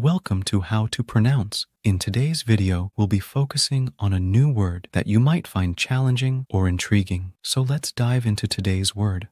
Welcome to How to Pronounce. In today's video, we'll be focusing on a new word that you might find challenging or intriguing. So let's dive into today's word,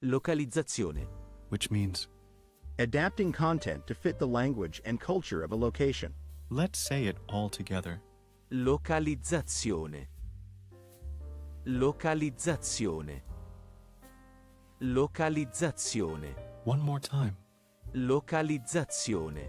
Localizzazione. which means adapting content to fit the language and culture of a location. let's say it all together. Localizzazione. Localizzazione. Localizzazione. One more time. Localizzazione.